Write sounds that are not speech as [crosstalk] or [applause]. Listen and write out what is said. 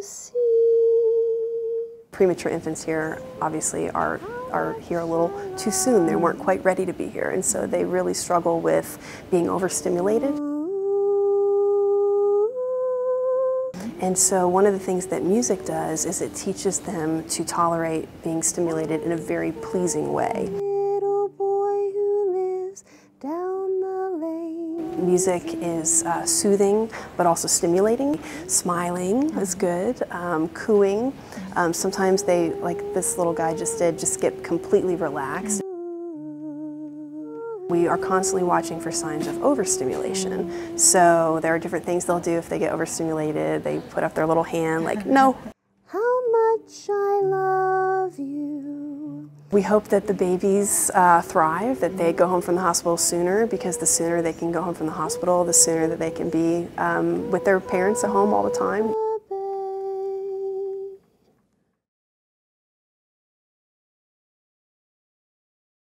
see. Premature infants here obviously are are here a little too soon. They weren't quite ready to be here, and so they really struggle with being overstimulated. And so one of the things that music does is it teaches them to tolerate being stimulated in a very pleasing way. Little boy who lives down. Music is uh, soothing but also stimulating. Smiling is good. Um, cooing. Um, sometimes they, like this little guy just did, just get completely relaxed. We are constantly watching for signs of overstimulation. So there are different things they'll do if they get overstimulated. They put up their little hand like, no. [laughs] How much I love you. We hope that the babies uh, thrive, that they go home from the hospital sooner because the sooner they can go home from the hospital, the sooner that they can be um, with their parents at home all the time.